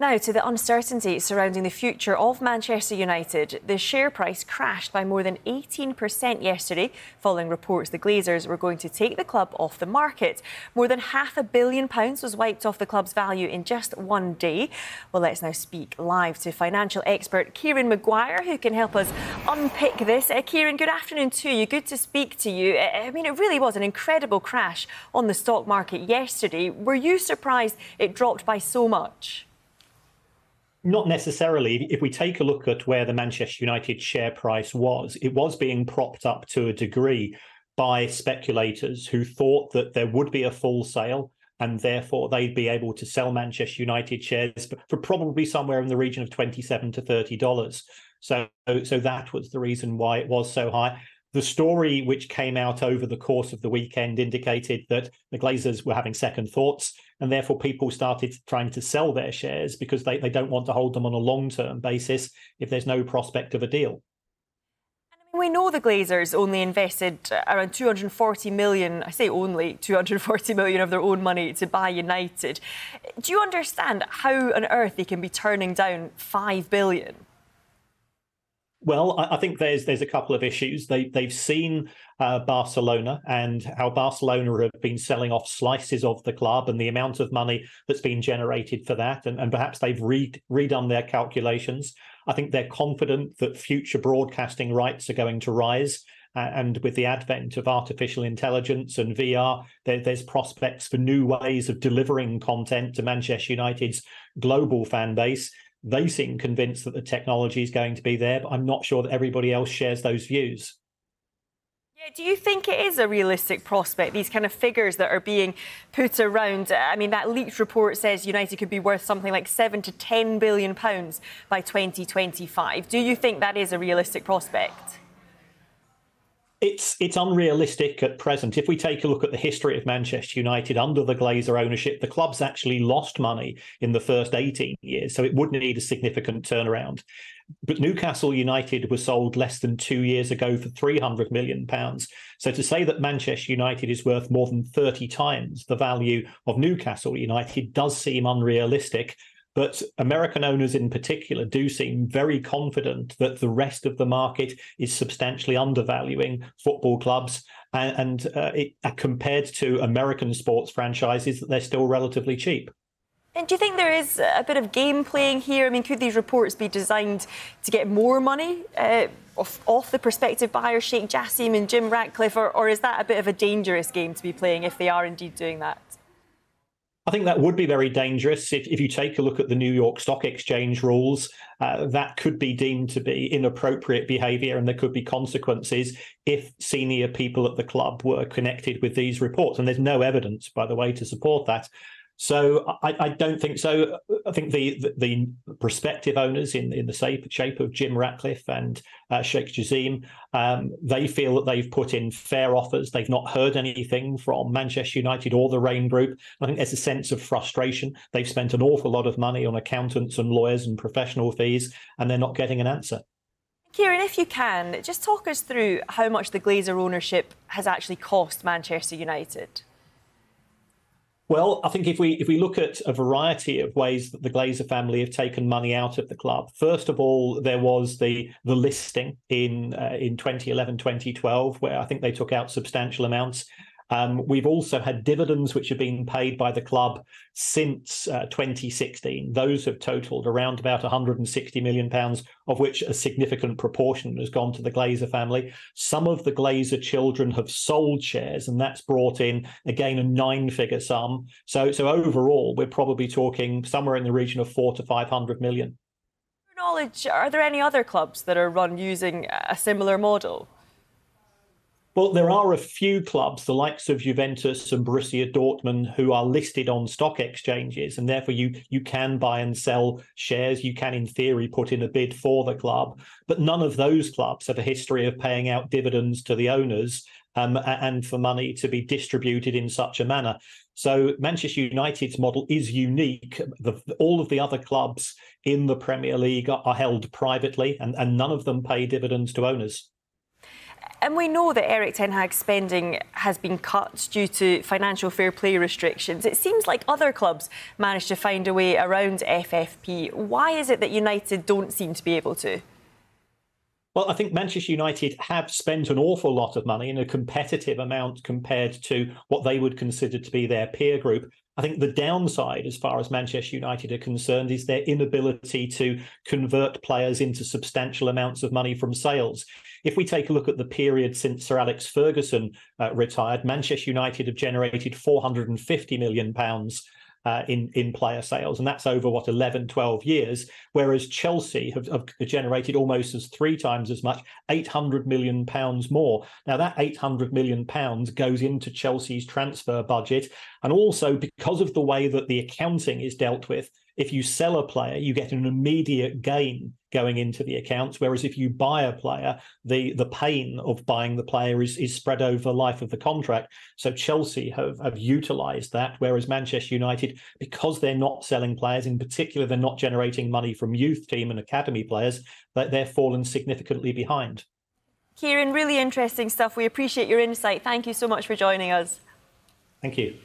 Now to the uncertainty surrounding the future of Manchester United. The share price crashed by more than 18% yesterday following reports the Glazers were going to take the club off the market. More than half a billion pounds was wiped off the club's value in just one day. Well, let's now speak live to financial expert Kieran Maguire, who can help us unpick this. Uh, Kieran, good afternoon to you. Good to speak to you. Uh, I mean, it really was an incredible crash on the stock market yesterday. Were you surprised it dropped by so much? Not necessarily. If we take a look at where the Manchester United share price was, it was being propped up to a degree by speculators who thought that there would be a full sale and therefore they'd be able to sell Manchester United shares for probably somewhere in the region of 27 to 30 dollars. So so that was the reason why it was so high. The story which came out over the course of the weekend indicated that the Glazers were having second thoughts, and therefore people started trying to sell their shares because they, they don't want to hold them on a long term basis if there's no prospect of a deal. We know the Glazers only invested around 240 million, I say only 240 million of their own money to buy United. Do you understand how on earth they can be turning down 5 billion? Well, I think there's there's a couple of issues. They they've seen uh, Barcelona and how Barcelona have been selling off slices of the club and the amount of money that's been generated for that, and, and perhaps they've re- redone their calculations. I think they're confident that future broadcasting rights are going to rise. Uh, and with the advent of artificial intelligence and VR, there, there's prospects for new ways of delivering content to Manchester United's global fan base they seem convinced that the technology is going to be there, but I'm not sure that everybody else shares those views. Yeah, do you think it is a realistic prospect, these kind of figures that are being put around? I mean, that leaked report says United could be worth something like 7 to 10 billion pounds by 2025. Do you think that is a realistic prospect? It's it's unrealistic at present. If we take a look at the history of Manchester United under the Glazer ownership, the club's actually lost money in the first 18 years, so it would need a significant turnaround. But Newcastle United was sold less than two years ago for 300 million pounds. So to say that Manchester United is worth more than 30 times the value of Newcastle United does seem unrealistic. But American owners in particular do seem very confident that the rest of the market is substantially undervaluing football clubs. And, and uh, it, uh, compared to American sports franchises, that they're still relatively cheap. And do you think there is a bit of game playing here? I mean, could these reports be designed to get more money uh, off, off, the prospective buyers, Sheikh Jassim and Jim Ratcliffe, or, or is that a bit of a dangerous game to be playing if they are indeed doing that? I think that would be very dangerous if, if you take a look at the New York Stock Exchange rules. Uh, that could be deemed to be inappropriate behavior, and there could be consequences if senior people at the club were connected with these reports. And there's no evidence, by the way, to support that. So I, I, don't think so. I think the, the, the prospective owners in in the shape, shape of Jim Ratcliffe and uh, Sheikh Jassim, um, they feel that they've put in fair offers. They've not heard anything from Manchester United or the Raine Group. I think there's a sense of frustration. They've spent an awful lot of money on accountants and lawyers and professional fees, and they're not getting an answer. Kieran, if you can, just talk us through how much the Glazer ownership has actually cost Manchester United. Well, I think if we if we look at a variety of ways that the Glazer family have taken money out of the club, first of all, there was the the listing in uh, in 2011, 2012, where I think they took out substantial amounts. Um, we've also had dividends which have been paid by the club since uh, 2016. Those have totaled around about 160 million pounds, of which a significant proportion has gone to the Glazer family. Some of the Glazer children have sold shares, and that's brought in again a nine-figure sum. So, so overall, we're probably talking somewhere in the region of four to 500 million. Knowledge, are there any other clubs that are run using a similar model? Well, there are a few clubs, the likes of Juventus and Borussia Dortmund, who are listed on stock exchanges, and therefore you you can buy and sell shares. You can, in theory, put in a bid for the club, but none of those clubs have a history of paying out dividends to the owners um, and for money to be distributed in such a manner. So Manchester United's model is unique. The, all of the other clubs in the Premier League are, are held privately, and, and none of them pay dividends to owners. And we know that Erik Ten Hag's spending has been cut due to financial fair play restrictions. It seems like other clubs managed to find a way around FFP. Why is it that United don't seem to be able to? Well, I think Manchester United have spent an awful lot of money in a competitive amount compared to what they would consider to be their peer group. I think the downside, as far as Manchester United are concerned, is their inability to convert players into substantial amounts of money from sales. If we take a look at the period since Sir Alex Ferguson uh, retired, Manchester United have generated 450 million pounds uh, in in player sales, and that's over what 11, 12 years. Whereas Chelsea have, have, generated almost as three times as much, 800 million pounds more. Now that 800 million pounds goes into Chelsea's transfer budget, and also because of the way that the accounting is dealt with, if you sell a player, you get an immediate gain going into the accounts. Whereas if you buy a player, the the pain of buying the player is, is spread over the life of the contract. So Chelsea have, have utilized that, whereas Manchester United, because they're not selling players, in particular, they're not generating money from youth team and academy players, that they're fallen significantly behind. Kieran, really interesting stuff. We appreciate your insight. Thank you so much for joining us. Thank you.